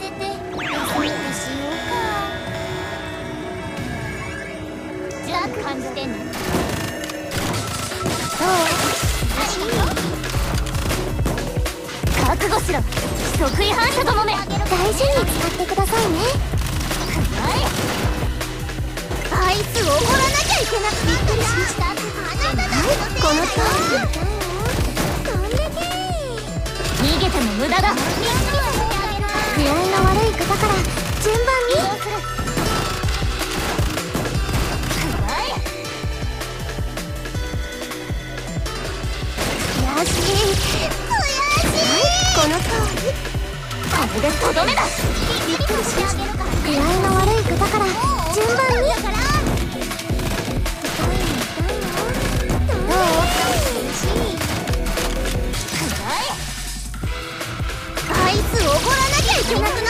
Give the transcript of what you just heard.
せて休みにしようか。じゃあ感じてね。どう覚悟しろ。即違反射ともめ。大事に使ってくださいね。はい。あいつ怒らなきゃいけなくびっくりしました。はい。この通り。逃げても無駄だ。悔この通りこれでとどめだびっくりしましたの悪い。子だから順番にどうアおごらなきゃいけなくな